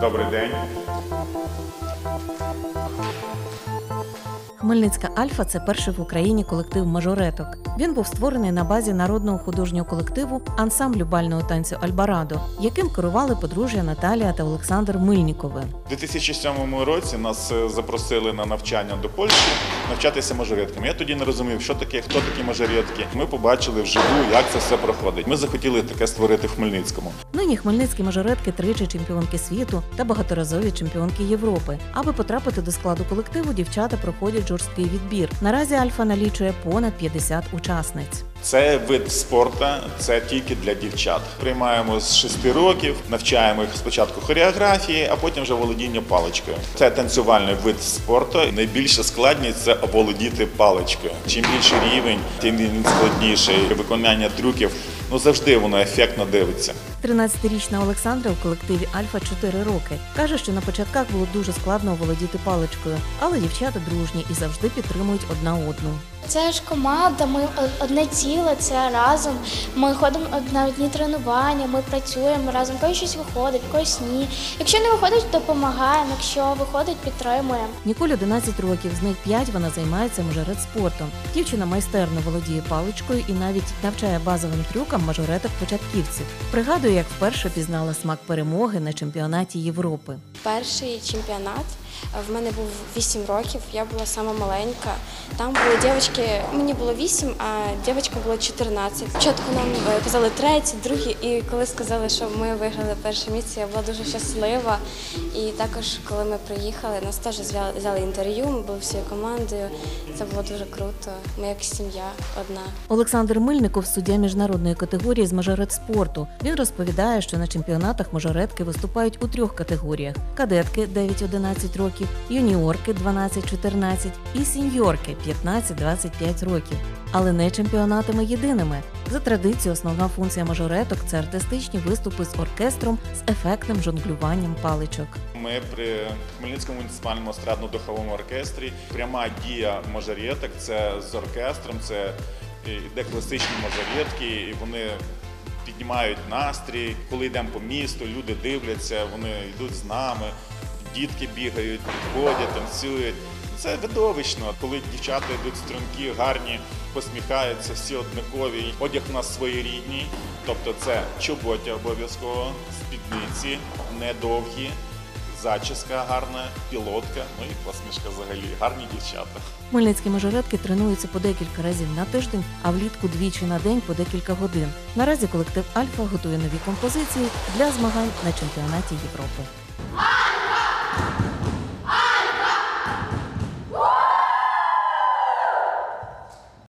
Добрий день. Хмельницька Альфа це перший в Україні колектив мажореток. Він був створений на базі народного художнього колективу ансамблю бального танцю Альбарадо, яким керували подружжя Наталія та Олександр Мильнікови. У 2007 році нас е, запросили на навчання до Польщі навчатися мажореткам. Я тоді не розумів, що таке, хто такі мажоретки. Ми побачили вживу, як це все проходить. Ми захотіли таке створити в Хмельницькому. Нині хмельницькі мажоретки тричі чемпіонки світу та багаторазові чемпіонки Європи. Аби потрапити до складу колективу, дівчата проходять жорсткий відбір. Наразі Альфа налічує понад 50 учасниць. Це вид спорту, це тільки для дівчат. Приймаємо з 6 років, навчаємо їх спочатку хореографії, а потім вже володіння паличкою. Це танцювальний вид спорту. Найбільша складність це оволодіти паличкою. Чим більший рівень, тим він складніший. Виконання трюків ну завжди воно ефектно дивиться. 13-річна Олександра в колективі Альфа 4 роки. Каже, що на початках було дуже складно оволодіти паличкою, але дівчата дружні і завжди підтримують одна одну. Це ж команда, ми одне ціле, це разом. Ми ходимо на одні тренування, ми працюємо разом. Когось щось виходить, когось ні. Якщо не виходить, допомагаємо. Якщо виходить, підтримуємо. Ніколі 11 років, з них 5 вона займається мажорет спортом. Дівчина майстерно володіє паличкою і навіть навчає базовим трюкам мажореток початківців. Пригадує, як вперше пізнала смак перемоги на чемпіонаті Європи. Перший чемпіонат в мене був 8 років, я була сама маленька. Там були дівчатки, мені було 8, а дівчатка було 14. Спочатку нам е, казали третій, другий, і коли сказали, що ми виграли перше місце, я була дуже щаслива. І також, коли ми приїхали, нас теж взяли інтерв'ю, ми були всією командою. Це було дуже круто. Ми як сім'я одна. Олександр Мильников суддя міжнародної категорії з мажорет спорту. Він розповідає, що на чемпіонатах мажоретки виступають у трьох категоріях: кадетки 9-11 років, юніорки 12-14 і сіньорки 15-25 років. Але не чемпіонатами єдиними. За традицією, основна функція мажореток це артистичні виступи з оркестром з ефектним жонглюванням паличок. Ми при Хмельницькому муніципальному естрадно-духовому оркестрі пряма дія мажорєток це з оркестром, це йде класичні мажорєтки, і вони піднімають настрій. Коли йдемо по місту, люди дивляться, вони йдуть з нами, дітки бігають, підходять, танцюють. Це видовищно, коли дівчата йдуть струнки, гарні, посміхаються, всі однакові. Одяг у нас своєрідній, тобто це чоботя обов'язково, спідниці, недовгі, зачіска гарна, пілотка, ну і посмішка взагалі. Гарні дівчата. Хмельницькі мажоретки тренуються по декілька разів на тиждень, а влітку двічі на день по декілька годин. Наразі колектив Альфа готує нові композиції для змагань на чемпіонаті Європи.